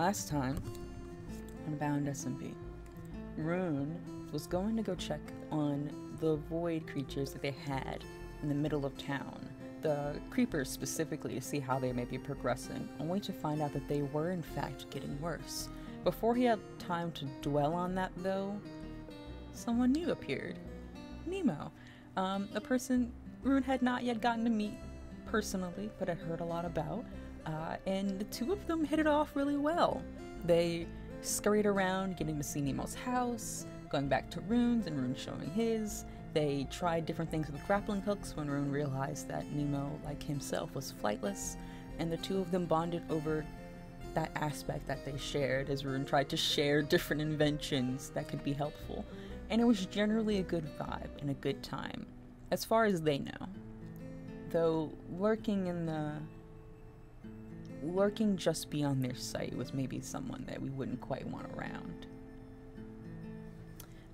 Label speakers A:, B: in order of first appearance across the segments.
A: last time on Bound SMP, Rune was going to go check on the void creatures that they had in the middle of town. The creepers specifically to see how they may be progressing, only to find out that they were in fact getting worse. Before he had time to dwell on that though, someone new appeared. Nemo. Um, a person Rune had not yet gotten to meet personally, but had heard a lot about. Uh, and the two of them hit it off really well. They scurried around, getting to see Nemo's house, going back to Rune's and Rune showing his. They tried different things with grappling hooks when Rune realized that Nemo, like himself, was flightless, and the two of them bonded over that aspect that they shared as Rune tried to share different inventions that could be helpful. And it was generally a good vibe and a good time, as far as they know. Though lurking in the lurking just beyond their sight was maybe someone that we wouldn't quite want around.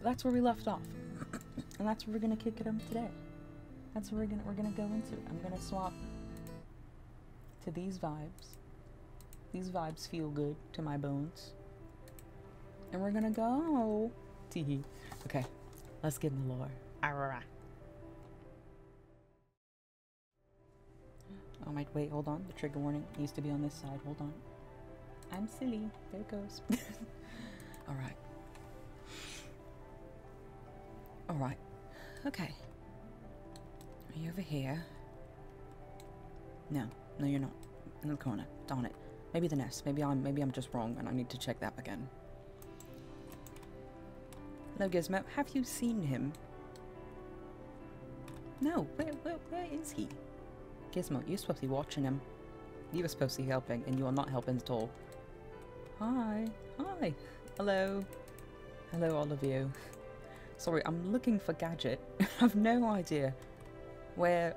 A: That's where we left off. and that's where we're gonna kick it up today. That's where we're gonna we're gonna go into. I'm gonna swap to these vibes. These vibes feel good to my bones. And we're gonna go. Teehee. Okay, let's get in the lore. Arrgh. Oh my, wait, hold on. The trigger warning needs to be on this side. Hold on. I'm silly. There it goes. Alright. Alright. Okay. Are you over here? No. No, you're not. In the corner. Darn it. Maybe the nest. Maybe I'm maybe I'm just wrong and I need to check that again. Hello, Gizmo. Have you seen him? No. Where, where, where is he? Gizmo, you're supposed to be watching him. You were supposed to be helping, and you are not helping at all. Hi. Hi. Hello. Hello, all of you. Sorry, I'm looking for Gadget. I've no idea where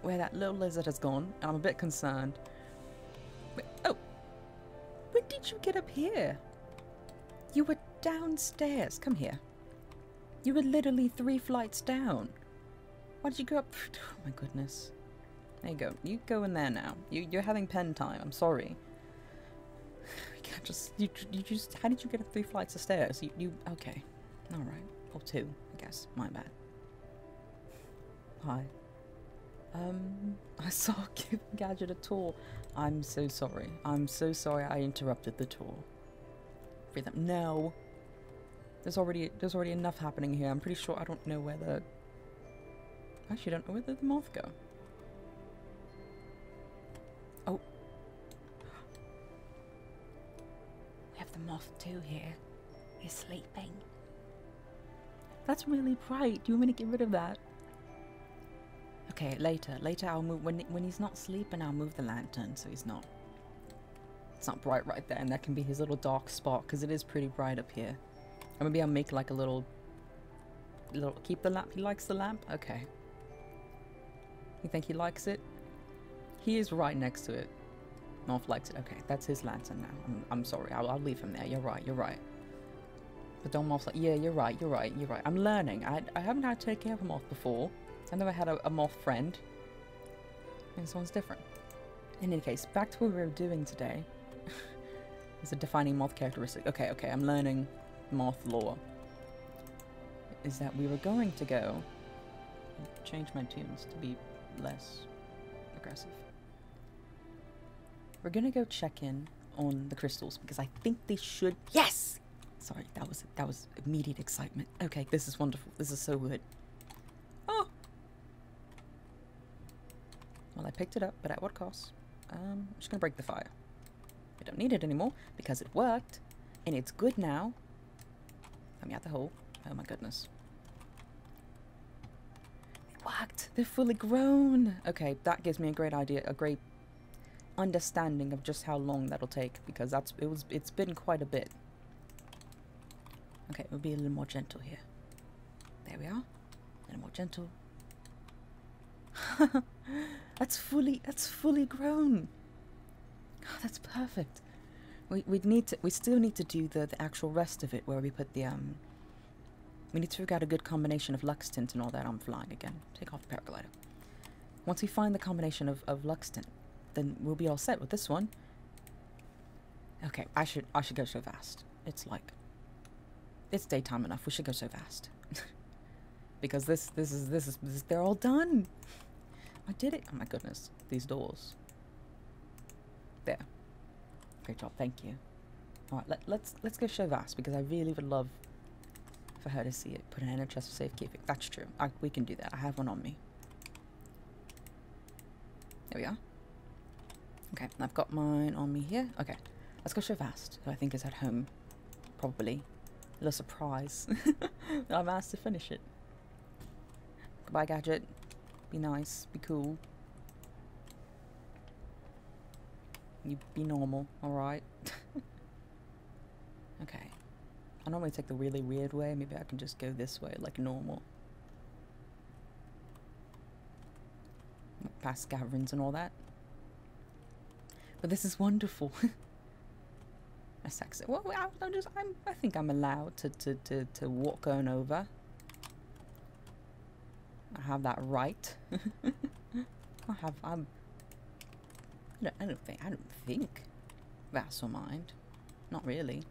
A: where that little lizard has gone, and I'm a bit concerned. Wait, oh! When did you get up here? You were downstairs. Come here. You were literally three flights down. Why did you go up? Oh my goodness. There you go. You go in there now. You, you're having pen time. I'm sorry. Can't just... You, you just... How did you get up three flights of stairs? You... you okay. Alright. Or two, I guess. My bad. Hi. Um, I saw Gadget a tour. I'm so sorry. I'm so sorry I interrupted the tour. Free them. No. There's already there's already enough happening here. I'm pretty sure I don't know where the I Actually, don't know where the moth go. Moth too here. He's sleeping. That's really bright. Do you want me to get rid of that? Okay, later. Later I'll move when when he's not sleeping I'll move the lantern so he's not it's not bright right there and that can be his little dark spot because it is pretty bright up here. Or maybe I'll make like a little little keep the lamp. He likes the lamp? Okay. You think he likes it? He is right next to it. North likes it. Okay, that's his lantern now. I'm, I'm sorry. I'll, I'll leave him there. You're right. You're right. But don't moth. like, yeah, you're right. You're right. You're right. I'm learning. I, I haven't had to take care of a moth before. I've never had a, a moth friend. And this one's different. In any case, back to what we were doing today. It's a defining moth characteristic. Okay, okay, I'm learning moth lore. Is that we were going to go change my tunes to be less aggressive. We're gonna go check in on the crystals because I think they should. Yes. Sorry, that was that was immediate excitement. Okay, this is wonderful. This is so good. Oh. Well, I picked it up, but at what cost? Um, I'm just gonna break the fire. I don't need it anymore because it worked, and it's good now. Let me out the hole. Oh my goodness. It worked. They're fully grown. Okay, that gives me a great idea, a great understanding of just how long that'll take because that's it was it's been quite a bit. Okay, we'll be a little more gentle here. There we are. A little more gentle. that's fully that's fully grown. Oh, that's perfect. We we need to we still need to do the, the actual rest of it where we put the um we need to figure out a good combination of lux tint and all that. I'm flying again. Take off the paraglider. Once we find the combination of, of lux tint, then we'll be all set with this one. Okay, I should I should go so fast. It's like it's daytime enough. We should go so fast. because this this is this is this, they're all done. I did it. Oh my goodness. These doors. There. Great job. Thank you. All right, let, let's let's go show Vass because I really would love for her to see it. Put it in a chest for safekeeping. That's true. I, we can do that. I have one on me. There we are. Okay, I've got mine on me here. Okay, let's go show Vass, who I think is at home. Probably. A little surprise I'm asked to finish it. Goodbye, Gadget. Be nice. Be cool. You be normal, alright? okay. I normally take the really weird way. Maybe I can just go this way, like normal. Past caverns and all that. But this is wonderful. a sex. Well, I'm just. I'm. I think I'm allowed to to to to walk on over. I have that right. I have. I'm. I don't, I don't think. I don't think. Vassal mind. Not really.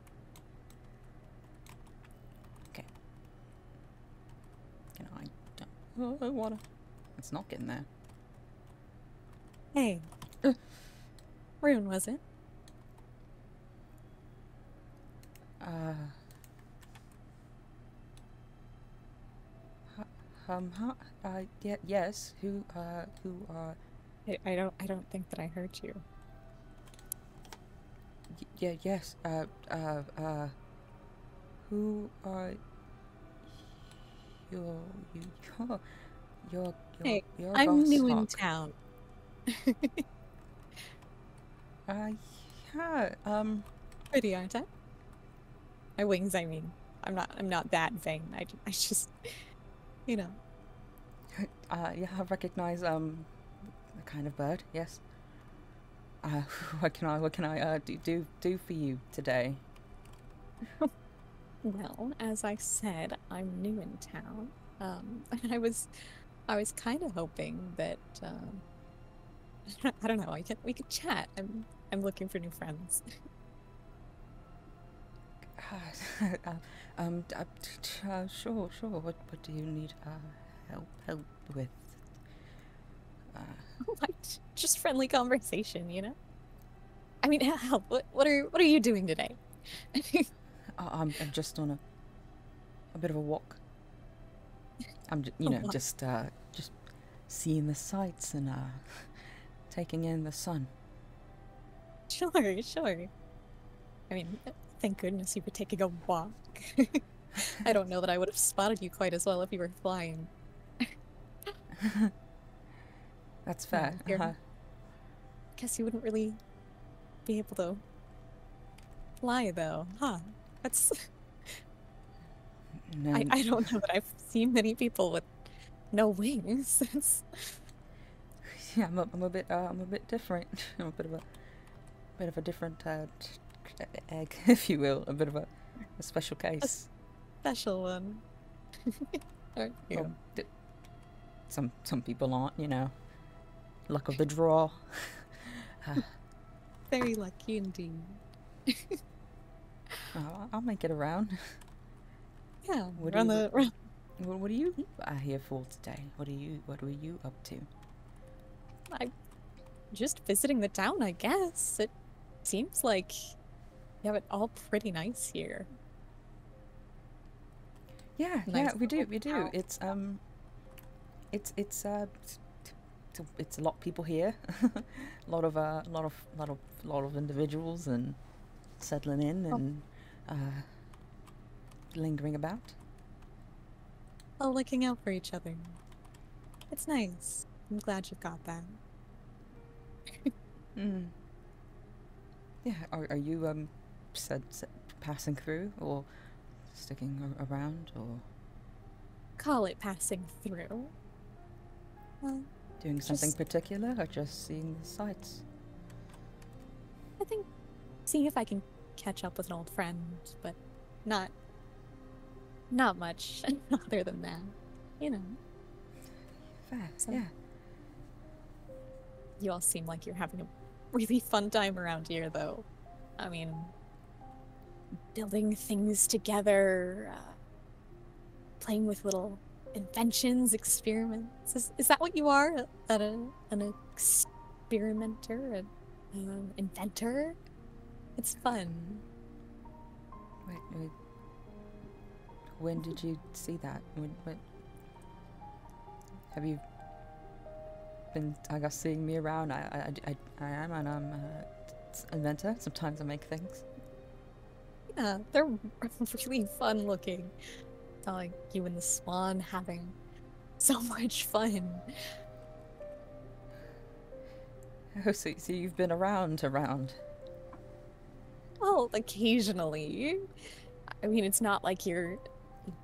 A: Okay. Can I? Don't, oh, wanna. It's not getting there.
B: Hey.
A: Uh.
B: Rune, was it?
A: Uh. Um. Huh, uh. Yeah. Yes. Who? Uh. Who? Uh.
B: I, I don't I don't think that I heard you.
A: y- Yeah. Yes. Uh. Uh. Uh. Who are you? You. You're. You're. You're.
B: Hey,
A: you're
B: I'm new in town.
A: Uh. Yeah. Um.
B: Pretty, aren't I? My wings, I mean. I'm not I'm not that vain. I, I just you know.
A: Uh. Yeah. I recognize. Um. The kind of bird. Yes. Uh. What can I? What can I? Uh. Do. Do. Do for you today?
B: Well, as I said, I'm new in town. Um and I was I was kind of hoping that um I don't know, I could we could chat. I'm I'm looking for new friends.
A: Uh, um, uh, uh, sure, sure. What, what do you need uh, help help with? Uh,
B: like just friendly conversation, you know? I mean, hell, what what are what are you doing today?
A: I'm, I'm just on a a bit of a walk. I'm, ju- you know,
B: walk.
A: just uh, just seeing the sights and uh, taking in the sun.
B: Sure, sure. I mean, thank goodness you were taking a walk. I don't know that I would have spotted you quite as well if you were flying.
A: That's fair.
B: you're-
A: uh
B: Guess you wouldn't really be able to fly, though, huh? That's.
A: No,
B: I, I don't know that I've seen many people with no wings.
A: Yeah, I'm a, I'm a bit uh, I'm a bit different. I'm a bit of a bit of a different uh, egg, if you will. A bit of a, a special case.
B: A special one.
A: Well, d- some some people aren't, you know. Luck of the draw. Uh,
B: Very lucky indeed.
A: I'll, I'll make it around.
B: Yeah,
A: What
B: we're
A: you-
B: the we're
A: What, what are you uh, here for today? What are you What are you up to?
B: I'm just visiting the town, I guess. It seems like you have it all pretty nice here.
A: Yeah, yeah, we do, we do.
B: town.
A: It's um, it's it's uh, it's, it's, a- lot of people here. a lot of uh, a lot of lot of lot of individuals and settling in
B: Oh.
A: and uh, lingering about.
B: All looking out for each other. It's nice. I'm glad you've got that.
A: Mm. Yeah, are are you um, said, said passing through or sticking a- around or
B: Call it passing through. Well,
A: doing something particular or just seeing the sights?
B: I think seeing if I can catch up with an old friend, but not not much other than that. You know,
A: Fair,
B: Some-
A: yeah.
B: you all seem like you're having a really fun time around here though. I mean, building things together, uh, playing with little inventions, experiments. Is, is that what you are? An, a, an experimenter, an, an inventor? It's fun.
A: Wait, wait. When did you see that? When, when, have you been, I guess, seeing me around? I, I, I, I am, and I'm an um, uh, inventor. Sometimes I make things.
B: Yeah, they're really fun looking. Not Like you and the swan having so much fun.
A: Oh, so, so you've been around, around.
B: Well, occasionally. I mean, it's not like you're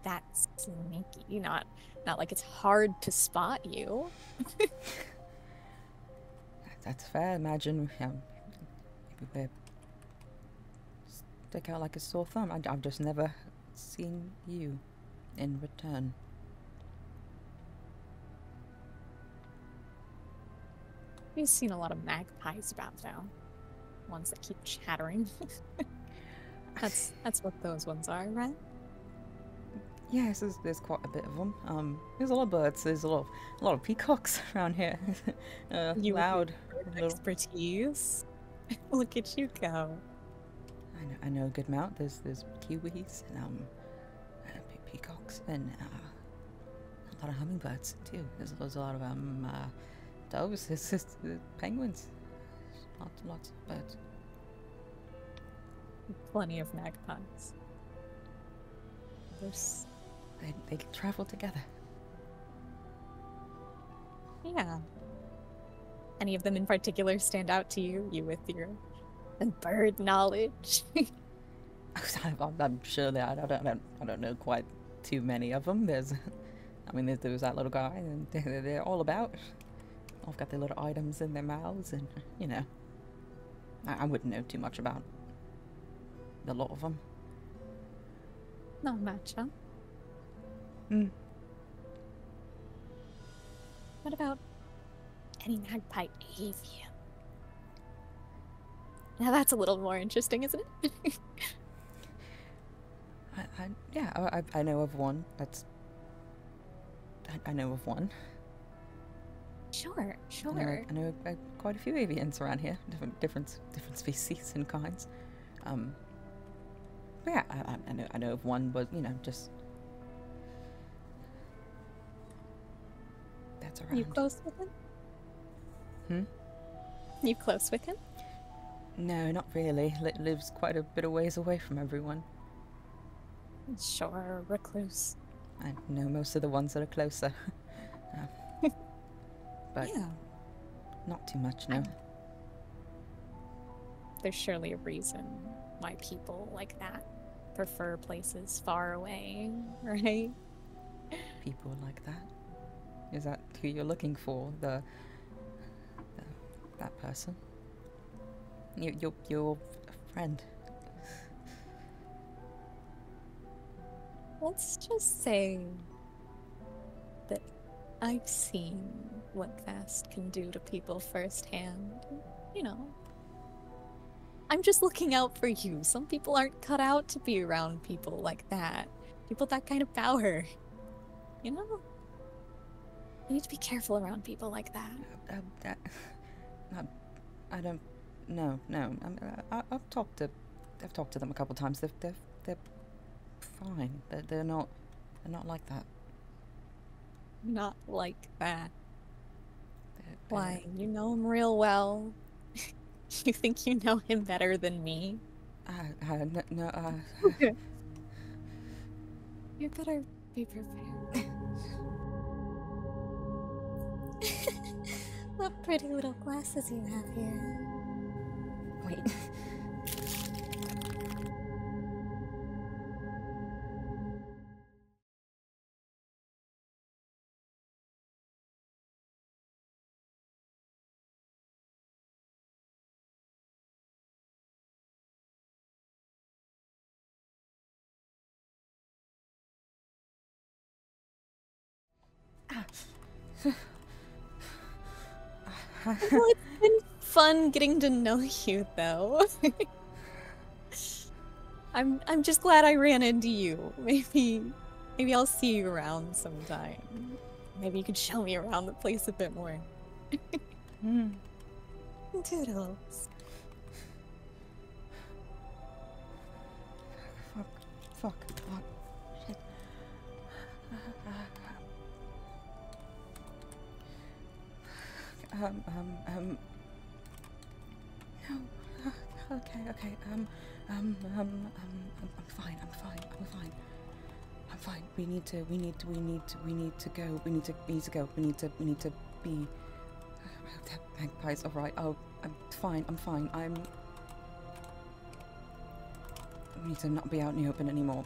B: that sneaky. Not, not like it's hard to spot you.
A: That's fair. Imagine um, we stick out like a sore thumb. I, I've just never seen you in return.
B: We've seen a lot of magpies about though. Ones that keep chattering. that's that's what those ones are, right?
A: Yes, there's, there's quite a bit of them. Um, there's a lot of birds. There's a lot of a lot of peacocks around here. uh,
B: You
A: loud.
B: Expertise. Look at you go.
A: I know, I know a good amount. There's there's kiwis and um, uh, pe- peacocks and uh, a lot of hummingbirds too. There's, there's a lot of um uh, doves. There's uh, penguins. Lots and lots of birds.
B: Plenty of magpies. There's
A: They they travel together.
B: yeah. Any of them in particular stand out to you? You with your bird knowledge?
A: I'm, I'm sure that I don't, I don't I don't know quite too many of them. There's, I mean, there's, there's that little guy, and they're, they're all about. I've got their little items in their mouths, and you know, I, I wouldn't know too much about a lot of them.
B: Not much, huh?
A: Mm.
B: What about any magpie avian? Now that's a little more interesting, isn't it?
A: I, I yeah, I, I- know of one. That's. I, I know of one.
B: sure,
A: I know,
B: sure.
A: I know uh, quite a few avians around here, different different different species and kinds. Um. But yeah, I- I know I know of one, but you know, just that's around.
B: You close with him?
A: Hmm?
B: You close with him?
A: No, not really. Li- lives quite a bit of ways away from everyone.
B: Sure, recluse.
A: I know most of the ones that are closer. Uh, but
B: yeah.
A: not too much, no.
B: There's surely a reason why people like that prefer places far away, right?
A: People like that. Is that who you're looking for? The, the that person? You, your your friend.
B: Let's just say that I've seen what Vass can do to people firsthand. You know. I'm just looking out for you. Some people aren't cut out to be around people like that. People that kind of power. You know? You need to be careful around people like that.
A: Uh, that, I, I don't. No, no. Uh, I, I've talked to, I've talked to them a couple of times. They're they're they're fine. They're, they're not. They're not like that.
B: Not like that.
A: They're, they're-
B: Why? You know him real well. you think you know him better than me?
A: Uh, uh, no, no, uh,
B: You better be prepared. What pretty little glasses you have here.
A: wait.
B: well, it's been fun getting to know you, though. I'm I'm just glad I ran into you. Maybe maybe I'll see you around sometime. Maybe you could show me around the place a bit more.
A: Hmm.
B: Toodles.
A: Fuck. Fuck. Um, um, um. No. Okay, okay. Um, um, um, um, I'm, I'm fine. I'm fine. I'm fine. I'm fine. We need to. We need to. We need to. We need to go. We need to. We need to go. We need to. We need to be. That magpie's all right. Oh, I'm fine. I'm fine. I'm. We need to not be out in the open anymore.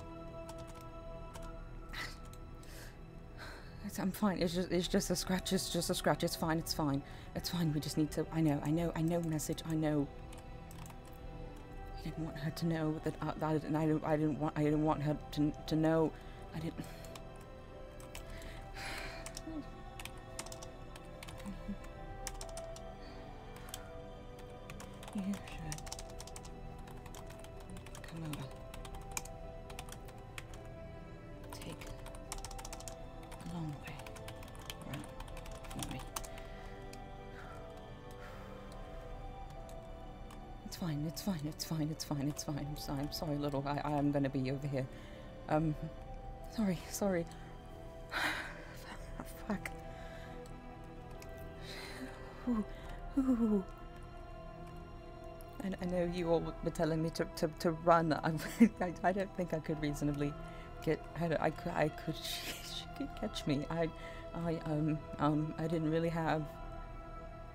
A: I'm fine. It's just, it's just a scratch. It's just a scratch. It's fine. It's fine. It's fine. We just need to. I know. I know. I know. Message. I know. I didn't want her to know that. I, that I, I didn't. I didn't want. I didn't want her to to know. I didn't. Fine, it's fine, it's fine. I'm sorry, I'm sorry, little. I, I am gonna be over here. Um, sorry, sorry. Fuck. Ooh, ooh. I, I know you all were telling me to, to, to run. I, I, I don't think I could reasonably get. I, I could. I could. She, she could catch me. I, I um um I didn't really have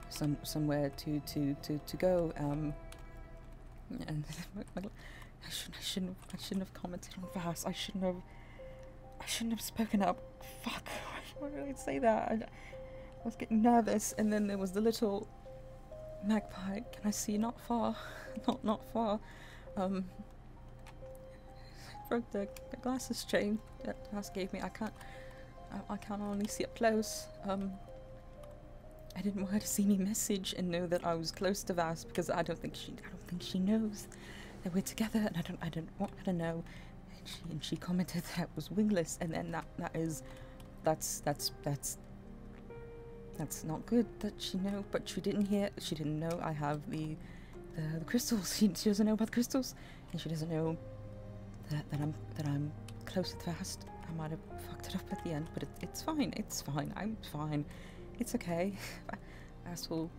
A: some somewhere to to to to go. Um. And I shouldn't. I shouldn't. I shouldn't have commented on Vass. I shouldn't have. I shouldn't have spoken up. Fuck. Why did I say that? I, was getting nervous, and then there was the little magpie. Can I see? Not far. Not not far. Um. Broke the, glasses chain that Vass gave me. I can't. I, I can't only see up close. Um. I didn't want her to see me message and know that I was close to Vass because I don't think she. I don't think she knows that we're together, and I don't. I don't want her to know. And she and she commented that was wingless, and then that that is, that's that's that's that's not good that she know, but she didn't hear. She didn't know I have the the, the crystals. She, she doesn't know about the crystals, and she doesn't know that, that I'm that I'm close with Vass. I might have fucked it up at the end, but it, it's fine. It's fine. I'm fine. It's okay. Vass will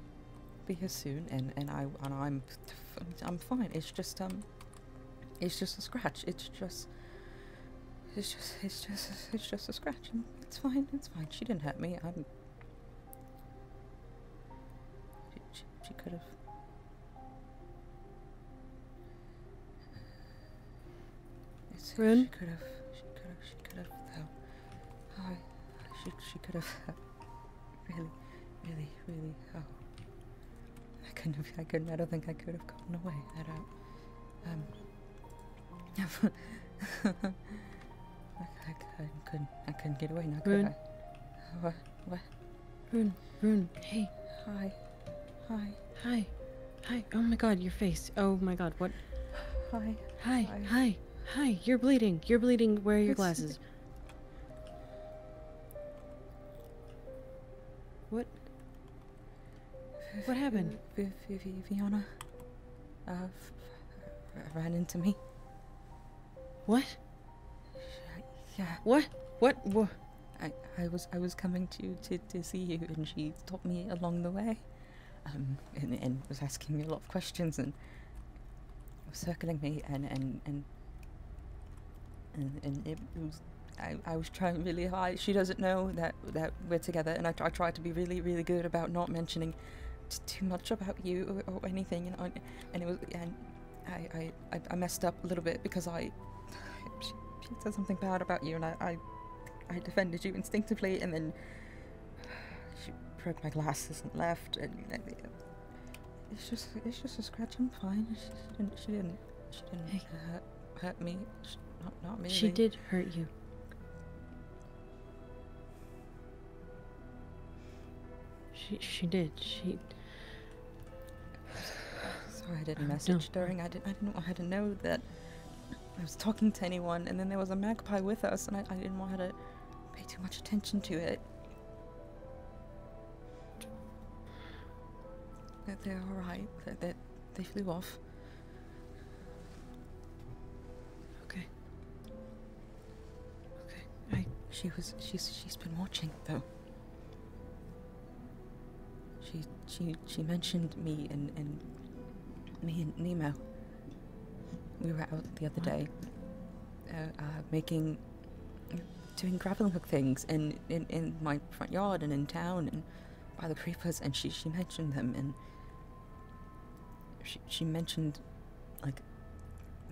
A: be here soon, and and I and I'm I'm fine. It's just um, it's just a scratch. It's just. It's just, it's just, it's just a scratch. It's fine, it's fine. She didn't hurt me. I'm she, she, could have. It's,
C: Rune?
A: She could have. She could have. She could have. Though. I. She. She could have. Really, really, really. Oh. I couldn't have. I couldn't. I don't think I could have gotten away. I don't. Um. I, I, I couldn't. I couldn't get away now, could
C: Rune?
A: I? What? What?
C: Rune, Rune, hey,
A: Hi. Hi.
C: hi, hi. Oh my god, your face. Oh my god, what?
A: Hi.
C: Hi,
A: Hi.
C: hi, hi. You're bleeding. You're bleeding. Where are your
A: It's-
C: glasses? What happened?
A: V- v- v- Fiona. Uh, ran into me.
C: What?
A: Yeah.
C: What? What? What?
A: I, I was I was coming to, to, to see you and she stopped me along the way. Um and, and was asking me a lot of questions and was circling me and and, and and, and it was I, I was trying really hard. She doesn't know that, that we're together, and I, I tried to be really, really good about not mentioning too much about you or, or anything. And, I, and it was, and I, I, I, messed up a little bit because I, she, she said something bad about you, and I, I, I defended you instinctively, and then she broke my glasses and left, and uh, it's just, it's just a scratch. I'm fine. She didn't, she didn't, she didn't
C: Hey.
A: hurt, hurt me. Sh not, not really.
C: She did hurt you. She she did. She
A: Sorry, I didn't
C: No.
A: message during. I didn't. I didn't want her to know that I was talking to anyone, and then there was a magpie with us, and I, I didn't want her to pay too much attention to it. They're, they're all right. They they they flew off.
C: Okay. Okay. I
A: She was she's she's been watching though. She she she mentioned me and and me and Nemo. We were out the other day, uh, uh, making, doing grappling hook things in, in in my front yard and in town and by the creepers, and she she mentioned them and she she mentioned like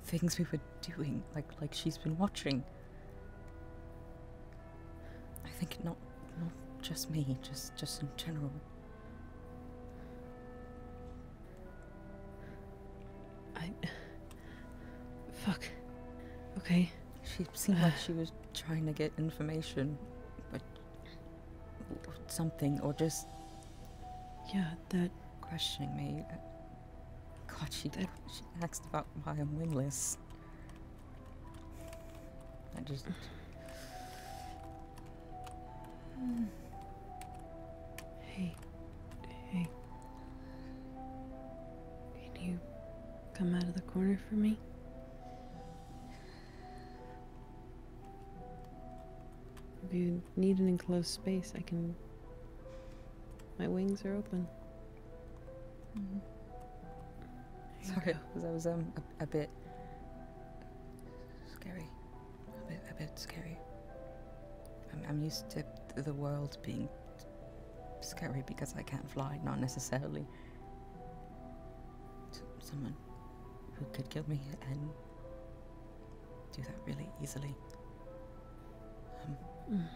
A: things we were doing, like like she's been watching. I think not not just me, just just in general.
C: I Fuck. Okay.
A: She seemed like she was trying to get information, but something, or just
C: Yeah, that
A: questioning me. God, she
C: That-
A: she asked about why I'm wingless. I just.
C: Hey. Come out of the corner for me? If you need an enclosed space, I can. My wings are open. There you
A: sorry
C: go.
A: because I was um a, a bit scary, a bit a bit scary. I'm I'm used to the world being scary because I can't fly, not necessarily to someone who could kill me and do that really easily. Um,
C: Mm.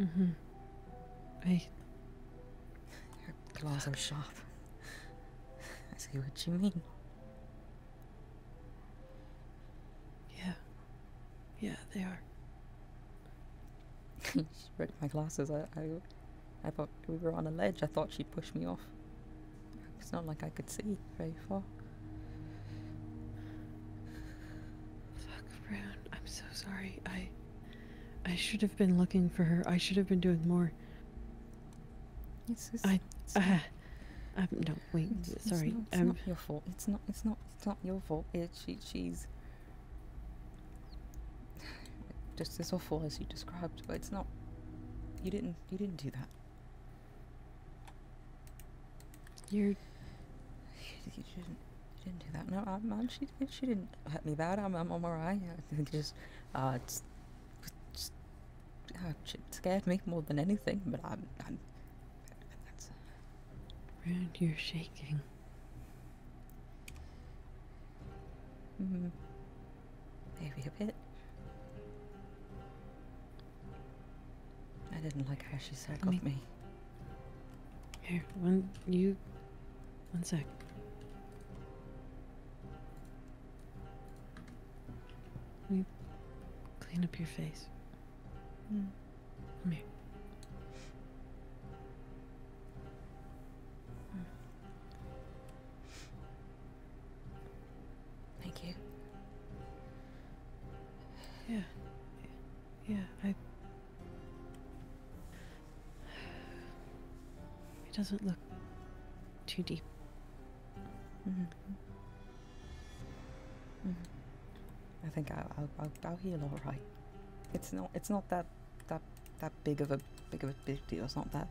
C: Mm-hmm. I
A: your claws are sharp. I see what you mean.
C: yeah. Yeah, they are.
A: she broke my glasses. I, I, I thought we were on a ledge. I thought she'd push me off. It's not like I could see very far.
C: Sorry. I I should have been looking for her. I should have been doing more.
A: It's, it's,
C: I-
A: it's,
C: Ah. Um, no, wait.
A: it's, it's
C: sorry.
A: not, it's
C: um,
A: not your fault. It's not. It's not. It's not your fault. It, she, she's just as awful as you described, but it's not. You didn't. You didn't do that.
C: you're
A: You, you didn't. You didn't do that. No, I'm, I'm, she, she didn't hurt me bad. I'm, I'm, I'm alright. I just, uh, it's, just, uh, it scared me more than anything. But I'm, I'm. That's,
C: Brown. You're shaking.
A: mm, maybe a bit. I didn't like how she said
C: Let me-
A: me.
C: Here, one you. One sec. Let me clean up your face.
A: Mm.
C: Come here.
A: Thank you.
C: Yeah. Yeah, I. It doesn't look
A: I'll, I'll heal all right. It's not. It's not that that that big of a big of a big deal. It's not that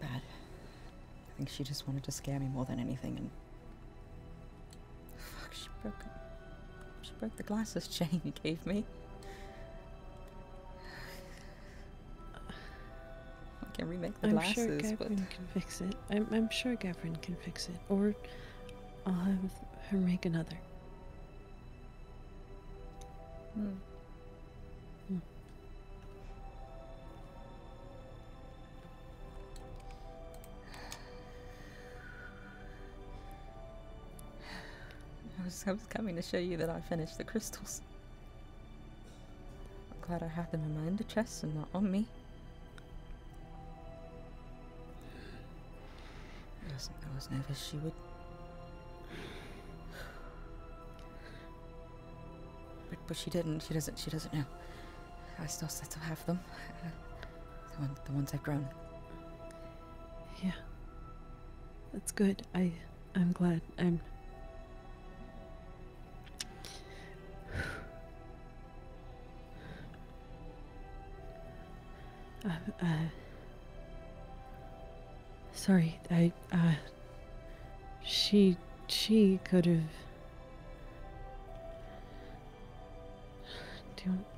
A: bad. I think she just wanted to scare me more than anything. And fuck, she broke. She broke the glasses chain you gave me. I can remake the
C: I'm
A: glasses,
C: sure
A: but
C: Gavin can fix it. I'm, I'm sure Gavin can fix it. Or I'll have her make another.
A: Hmm.
C: Hmm.
A: I was, I was coming to show you that I finished the crystals. I'm glad I had them in my under chest and not on me. I was, I was nervous she would. But she didn't. She doesn't. She doesn't know. I still, still have them. Uh, the, one, the ones I've grown.
C: Yeah. That's good. I I'm glad. I'm uh, uh, sorry. I uh she she could have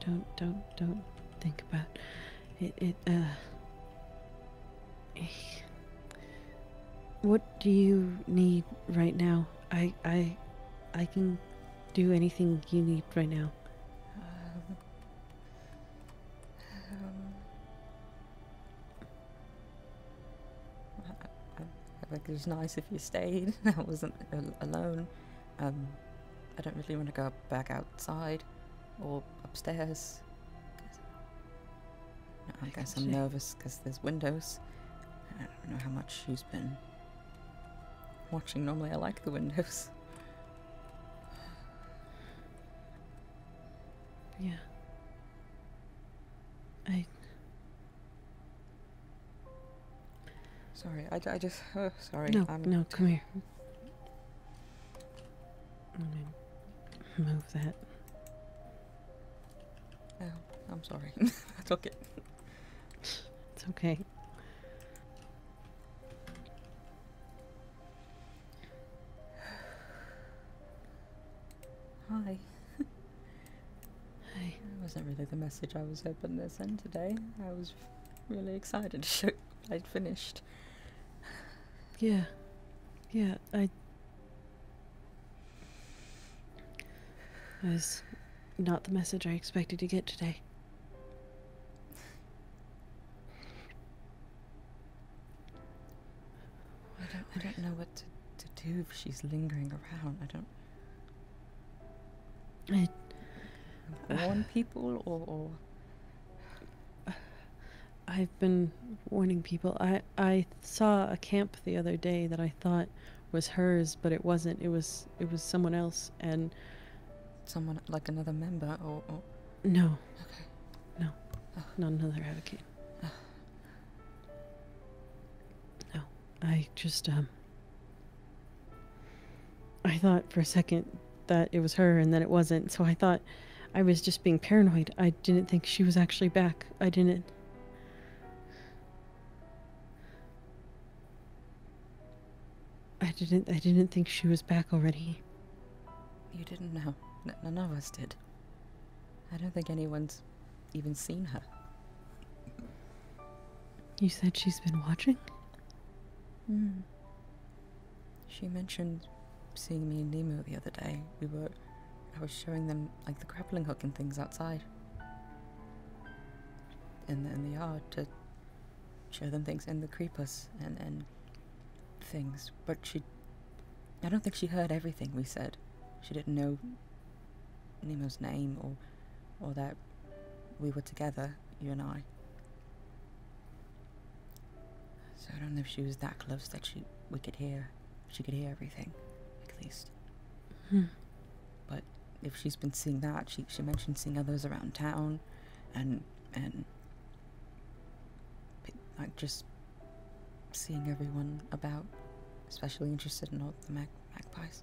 C: don't don't don't think about it it uh what do you need right now? I I I can do anything you need right now.
A: Um, I, think it was nice if you stayed. I wasn't al- alone. Um, I don't really want to go back outside or upstairs. 'cause- I
C: I
A: guess I'm
C: see.
A: nervous because there's windows. I don't know how much she's been watching. Normally, I like the windows.
C: Yeah. I
A: Sorry, I, I just. Uh, sorry.
C: no
A: I'm,
C: no come here. I'm gonna move that.
A: Oh, I'm sorry. I took it.
C: It's okay.
A: Hi.
C: Hi.
A: That wasn't really the message I was hoping to send today. I was really excited to show I'd finished.
C: Yeah. Yeah, I That was not the message I expected to get today.
A: I don't. I don't know what to, to do if she's lingering around. I don't.
C: I
A: warn people or, or
C: I've been warning people. I I saw a camp the other day that I thought was hers, but it wasn't. It was it was someone else and
A: someone like another member or, or
C: no.
A: Okay.
C: No.
A: Oh.
C: Not another advocate.
A: Oh.
C: No. I just um I thought for a second that it was her and then it wasn't. So I thought I was just being paranoid. I didn't think she was actually back. I didn't I didn't I didn't think she was back already.
A: you didn't know. N- none of us did. I don't think anyone's even seen her.
C: You said she's been watching?
A: Hmm. She mentioned seeing me and Nemo the other day. We were. I was showing them like the grappling hook and things outside. In the, in the yard to show them things and the creepers and, and things. But she. I don't think she heard everything we said. She didn't know Nemo's name or, or that we were together, you and I. So I don't know if she was that close that she we could hear. She could hear everything, at least.
C: Hmm.
A: If she's been seeing that, she she mentioned seeing others around town, and and like just seeing everyone about, especially interested in all the mag- magpies.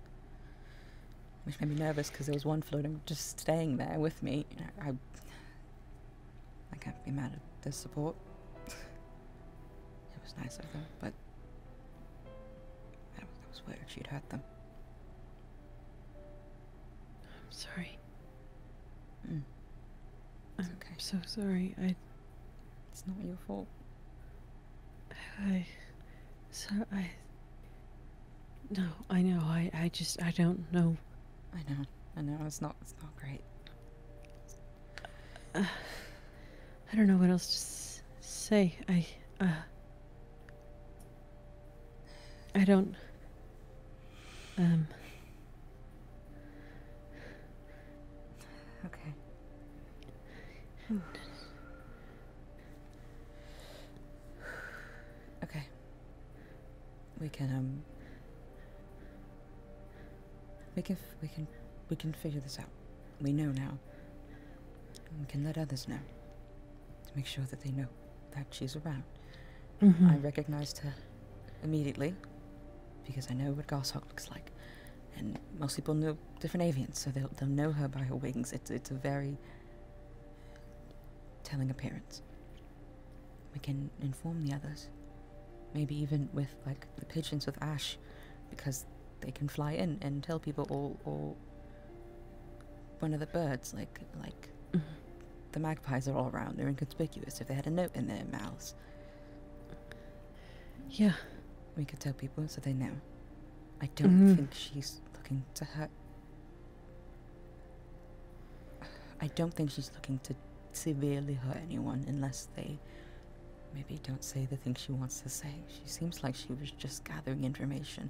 A: Which made me nervous because there was one floating, just staying there with me. I, I, I can't be mad at the support. it was nice of them, but that was, that was weird. She'd hurt them.
C: I'm sorry.
A: Mm. It's
C: I'm
A: okay.
C: so sorry. I
A: It's not your fault.
C: I so I No, I know. I I just I don't know.
A: I know. I know. It's not. It's not great.
C: I don't know what else to say. I uh I don't um
A: Okay. okay. We can um. We can we can we can figure this out. We know now. we can let others know to make sure that they know that she's around.
C: Mhm.
A: I recognized her immediately because I know what Goshawk looks like, and most people know different avians, so they'll they'll know her by her wings. It's it's a very telling appearance. We can inform the others, maybe even with like the pigeons with Ash, because they can fly in and tell people or or one of the birds like like
C: Mhm.
A: the magpies are all around. They're inconspicuous. If they had a note in their mouths,
C: Yeah.
A: we could tell people so they know. I don't
C: Mhm.
A: think she's looking to hurt. I don't think she's looking to severely hurt anyone unless they maybe don't say the things she wants to say. She seems like she was just gathering information,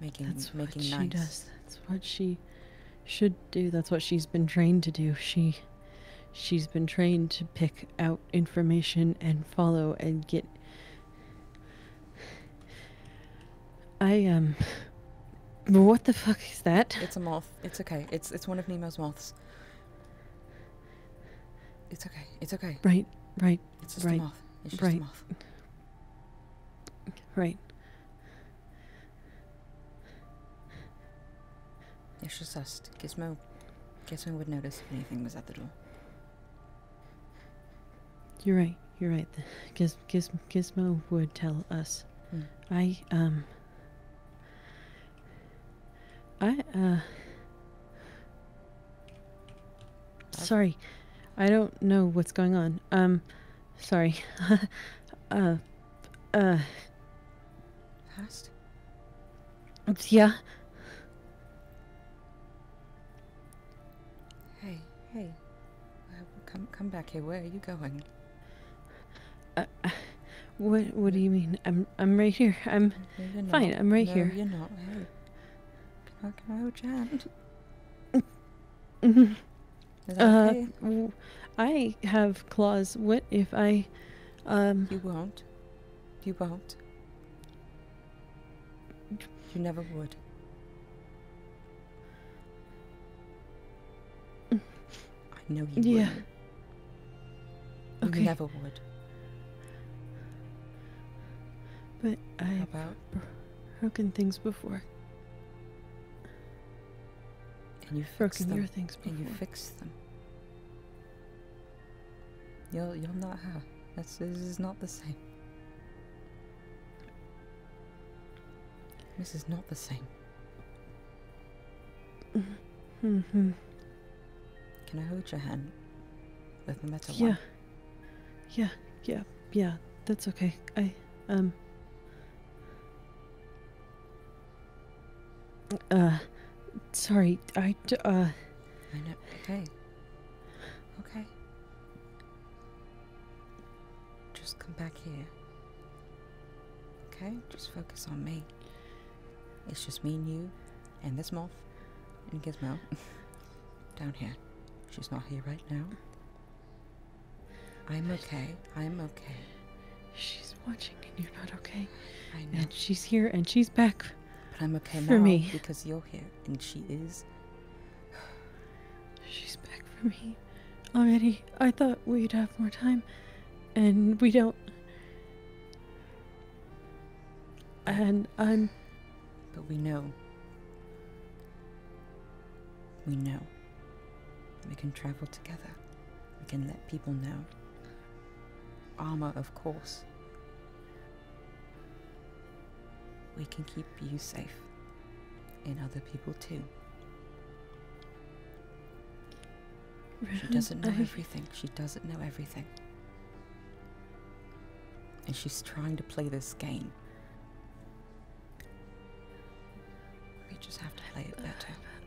A: making
C: That's
A: making
C: what she does. That's what she should do. That's what she's been trained to do. She she's been trained to pick out information and follow and get I um what the fuck is that?
A: It's a moth. It's okay. It's it's one of Nemo's moths. It's okay. It's okay.
C: Right, right,
A: It's just a
C: Right.
A: moth. It's just
C: Right.
A: a moth.
C: right.
A: It's just us. Gizmo. Gizmo would notice if anything was at the door.
C: You're right. You're right. Giz, Giz, Gizmo would tell us.
A: Hmm.
C: I um I uh Sorry. I don't know what's going on. Um sorry. uh uh
A: Hast?
C: yeah.
A: Hey. Uh, come come back here. Where are you going?
C: What what do you mean? I'm I'm right here. I'm
A: No,
C: Fine,
A: not.
C: I'm right
A: no,
C: here.
A: you're not. Hey. Can I, can I hold your hand? Is that
C: uh
A: okay?
C: I have claws. What if I um
A: You won't. You won't. You never would. Know you
C: Yeah.
A: wouldn't. You
C: Okay.
A: never would.
C: but I've
A: about
C: broken things before.
A: and you fix
C: Broken
A: them
C: your things
A: and you
C: before.
A: fix them. You're you're not her. That's this is not the same. This is not the same.
C: Mm-hmm.
A: Can I hold your hand? With the metal
C: Yeah.
A: one?
C: Yeah, yeah, yeah. That's okay. I um uh sorry. I d- uh
A: I know. Okay. Okay. Just come back here. Okay? Just focus on me. It's just me and you and this moth and Gizmo down here. She's not here right now. I'm okay. I'm okay.
C: she's watching and you're not okay.
A: I know.
C: And she's here and she's back.
A: But I'm okay
C: for
A: now
C: me.
A: because you're here and she is.
C: She's back for me already. I thought we'd have more time and we don't. And I'm
A: But we know. We know. We can travel together. We can let people know. Armor, of course. We can keep you safe. And other people too. She doesn't know
C: I-
A: everything. She doesn't know everything. And she's trying to play this game. We just have to play it better.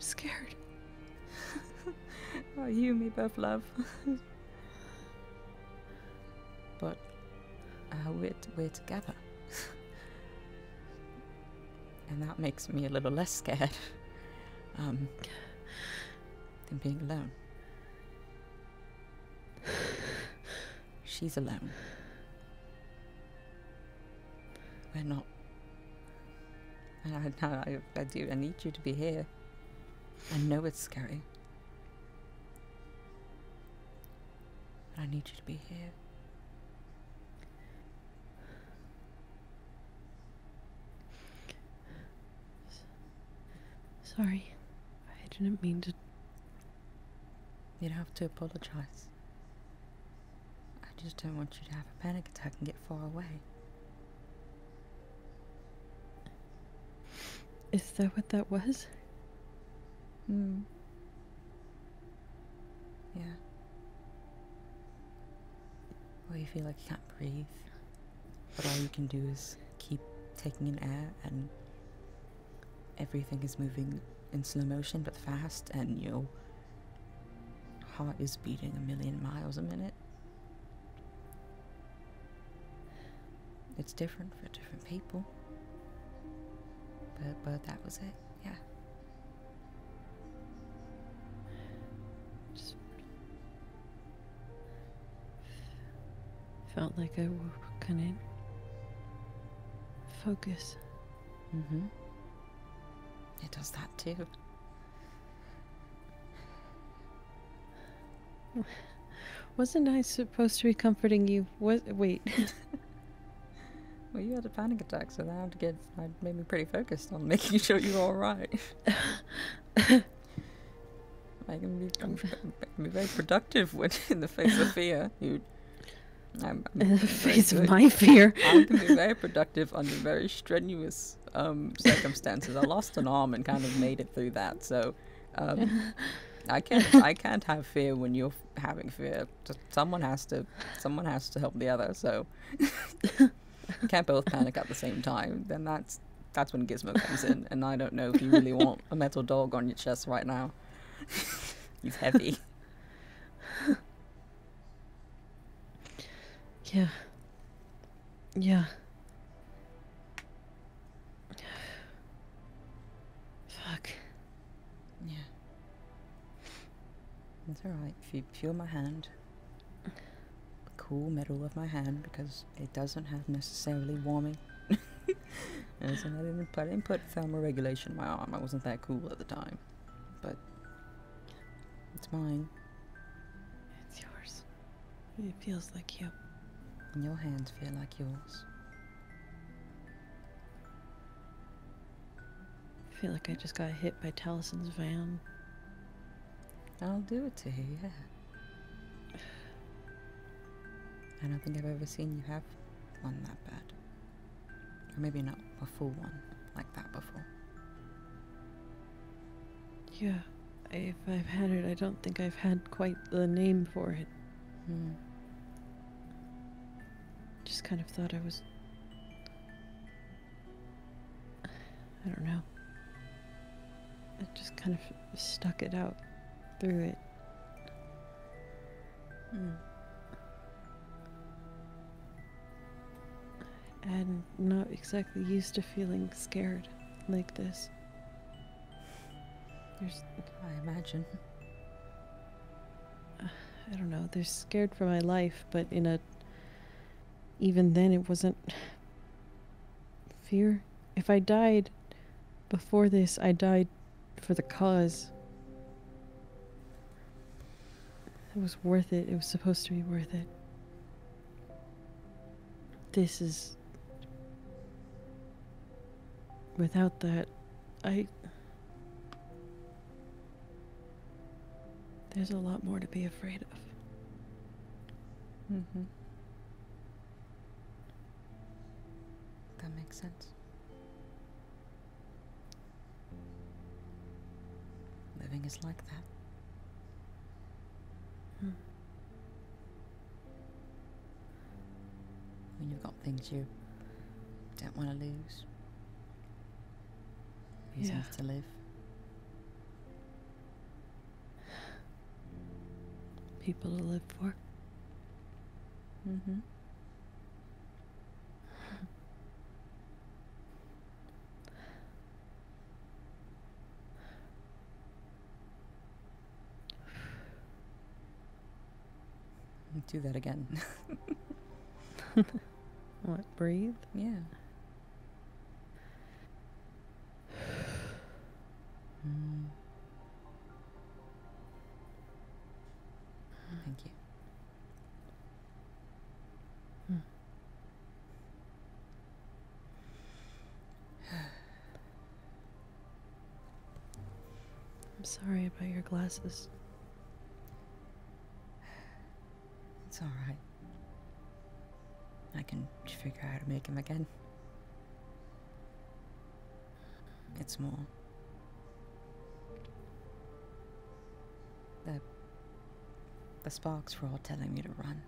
C: scared.
A: Oh, you and me both, love. but uh, we're, we're together. and that makes me a little less scared um, than being alone. She's alone. We're not. And I, I, I do. I need you to be here. I know it's scary. But I need you to be here.
C: Sorry. I didn't mean to.
A: You don't have to apologize. I just don't want you to have a panic attack and get far away.
C: Is that what that was?
A: Hmm. Yeah. Or you feel like you can't breathe. But all you can do is keep taking in air and everything is moving in slow motion but fast and your heart is beating a million miles a minute. It's different for different people. But but that was it.
C: Felt like I couldn't focus.
A: Mm-hmm. It does that too.
C: Wasn't I supposed to be comforting you? What? Wait.
A: Well, you had a panic attack, so that had to get that made me pretty focused on making sure you were all right. I can be, I can be very productive when in the face of fear. You, I'm, I'm
C: In the face of my fear.
A: I can be very productive under very strenuous um, circumstances. I lost an arm and kind of made it through that, so um, I can't. I can't have fear when you're having fear. Someone has to. Someone has to help the other. So you can't both panic at the same time. Then that's that's when Gizmo comes in, and I don't know if you really want a metal dog on your chest right now. He's heavy.
C: Yeah. Yeah. Fuck.
A: Yeah. It's alright. If you feel my hand, the cool metal of my hand, because it doesn't have necessarily warming. In, I didn't, put, I didn't put thermoregulation in my arm. I wasn't that cool at the time. But it's mine,
C: It's yours. It feels like you.
A: And your hands feel like yours.
C: I feel like I just got hit by Talison's van.
A: I'll do it to you, yeah. I don't think I've ever seen you have one that bad. Or maybe not a full one like that before.
C: Yeah. If I've had it, I don't think I've had quite the name for it.
A: Hmm.
C: Just kind of thought I was. I don't know. I just kind of stuck it out through it.
A: Hmm.
C: And not exactly used to feeling scared like this. There's,
A: I imagine.
C: I don't know, They're scared for my life, but in a. Even then, it wasn't. Fear. If I died before this, I died for the cause. It was worth it. It was supposed to be worth it. This is. Without that, I. There's a lot more to be afraid of.
A: Mm-hmm. That makes sense. Living is like that.
C: Hmm.
A: When you've got things you don't want to lose. you have to live.
C: People to live for.
A: Mm-hmm. do that again.
C: what, breathe?
A: Yeah. Mm. Thank you. Mm.
C: I'm sorry about your glasses.
A: It's alright. I can figure out how to make him again. It's more. The. The sparks were all telling me to run.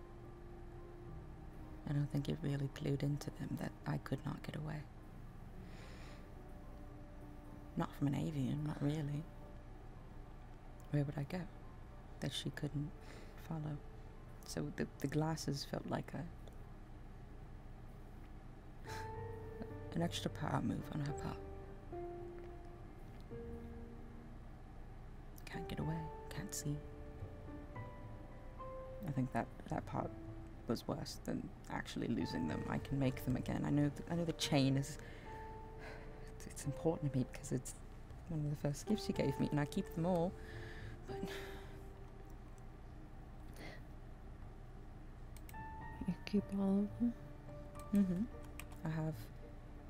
A: I don't think it really clued into them that I could not get away. Not from an avian, not really. Where would I go? That she couldn't follow. So the, the glasses felt like a an extra power move on her part. Can't get away, can't see. I think that that part was worse than actually losing them. I can make them again. I know. th- I know the chain is. It's, it's important to me because it's one of the first gifts you gave me, and I keep them all. But
C: You keep all of them?
A: hmm I have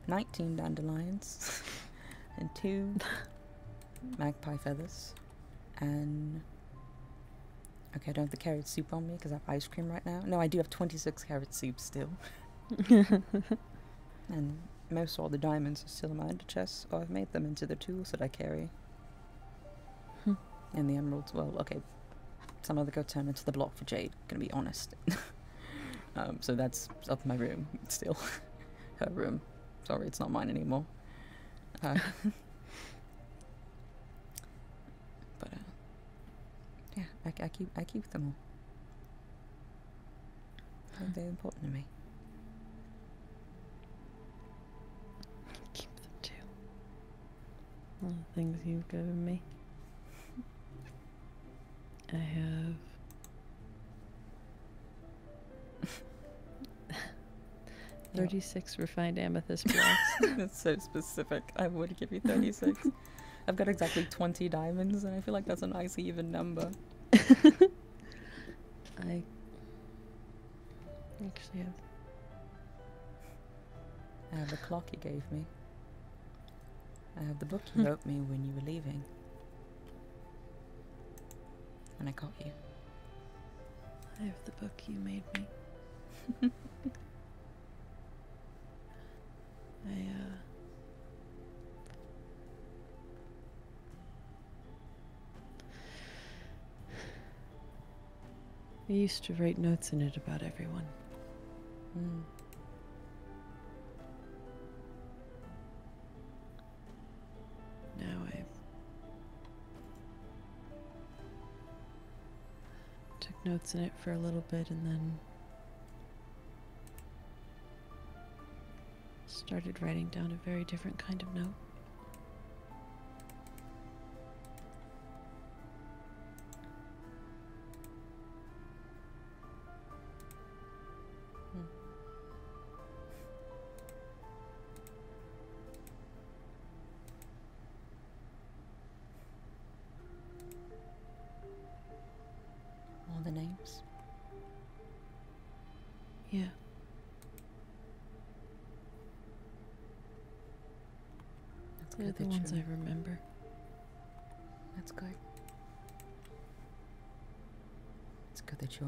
A: 19 dandelions and two magpie feathers and okay I don't have the carrot soup on me because I have ice cream right now. No I do have 26 carrot soup still. And most all the diamonds are still in my under chest or I've made them into the tools that I carry.
C: Hmm.
A: and the emeralds well okay some of them go turn into the block for jade gonna be honest um, so that's up in my room still her room sorry it's not mine anymore uh, but uh, yeah I, I keep I keep them all They're- they're important to me
C: Keep them too. All the things you've given me. I have. Thirty-six refined amethyst blocks.
A: that's so specific I would give you 36 I've got exactly 20 diamonds and I feel like that's a nice even number
C: I actually have.
A: I have the clock you gave me. I have the book you hmm. wrote me when you were leaving. And I got you.
C: I have the book you made me. I uh. I used to write notes in it about everyone.
A: Mm.
C: Now I took notes in it for a little bit and then started writing down a very different kind of note.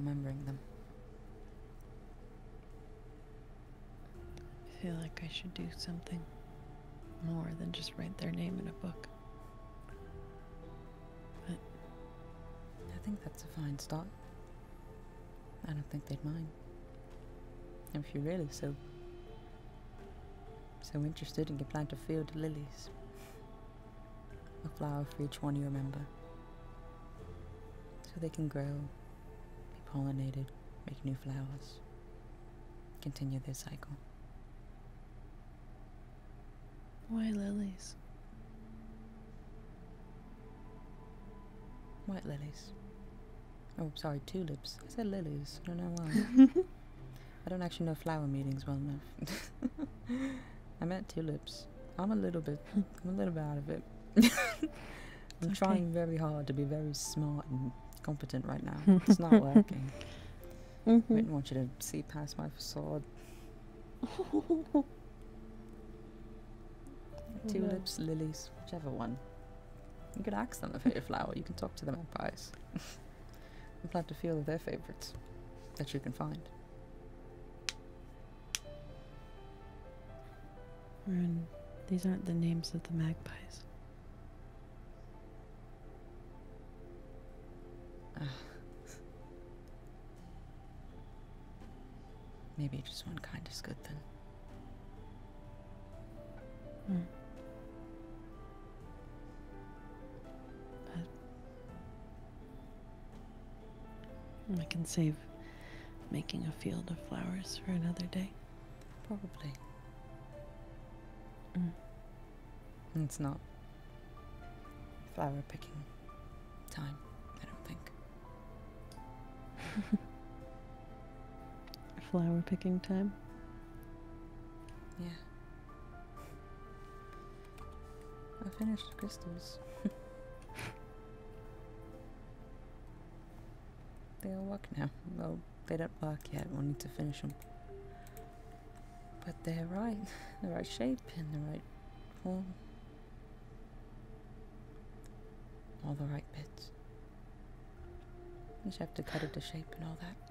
A: Remembering them.
C: I feel like I should do something more than just write their name in a book.
A: But I think that's a fine start. I don't think they'd mind. If you're really so so interested can plant a field of lilies. A flower for each one you remember. So they can grow, pollinated, make new flowers. Continue their cycle.
C: Why lilies?
A: White lilies. Oh, sorry, tulips. I said lilies. I don't know why. I don't actually know flower meanings well enough. I meant tulips. I'm a little bit, I'm a little bit out of it. I'm
C: okay.
A: trying very hard to be very smart and competent right now. It's not working. I
C: Mm-hmm.
A: didn't want you to see past my facade. Tulips, lilies, whichever one. You can ask them a favorite flower. You can talk to the magpies. plant a few of their favorites that you can find.
C: These aren't the names of the magpies.
A: Maybe just one kind is good then.
C: Hmm. But I can save making a field of flowers for another day.
A: Probably.
C: Mm.
A: It's not flower picking time, I don't think.
C: Flower picking time.
A: Yeah. I finished the crystals. they all work now. Well, they don't work yet. We'll need to finish them. But they're right. The right shape and the right form. All the right bits. You just have to cut it to shape and all that.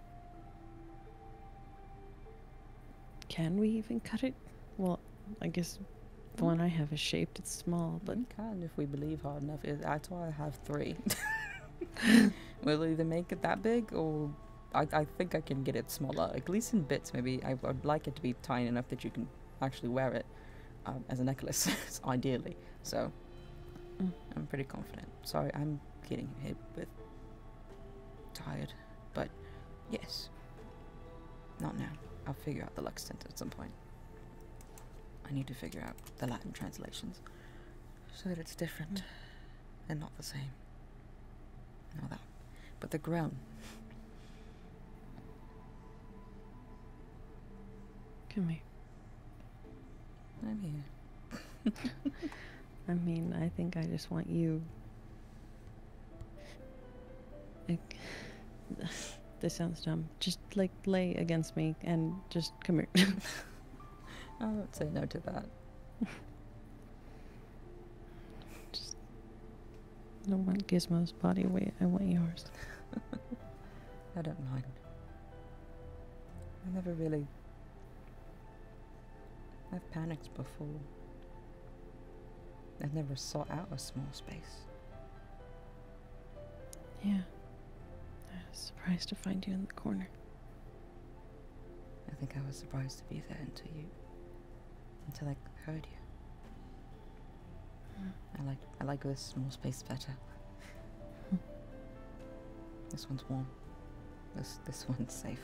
C: Can we even cut it? Well, I guess the
A: Mm.
C: one I have is shaped. It's small, but
A: we can if we believe hard enough. That's why I have three. we'll either make it that big or I, I think I can get it smaller, at least in bits. Maybe I would like it to be tiny enough that you can actually wear it um, as a necklace, ideally. So
C: Mm.
A: I'm pretty confident. Sorry, I'm getting a bit tired, but yes, not now. I'll figure out the Luxtent at some point. I need to figure out the Latin translations so that it's different and not the same. And all that. But they're grown.
C: come here.
A: I'm here.
C: I mean, I think I just want you. Like, this sounds dumb. Just like lay against me and just come here.
A: I won't say no to that.
C: just. I don't want Gizmo's body weight. I want yours.
A: I don't mind. I never really. I've panicked before. I've never sought out a small space.
C: Yeah. I was surprised to find you in the corner.
A: I think I was surprised to be there until you. until I heard you. I like I like this small space better. this one's warm. This this one's safe.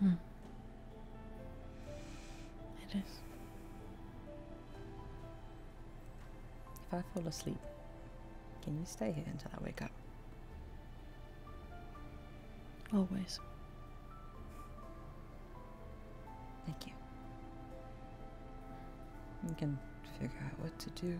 C: Hmm. It is.
A: If I fall asleep, can you stay here until I wake up?
C: Always.
A: Thank you. You can figure out what to do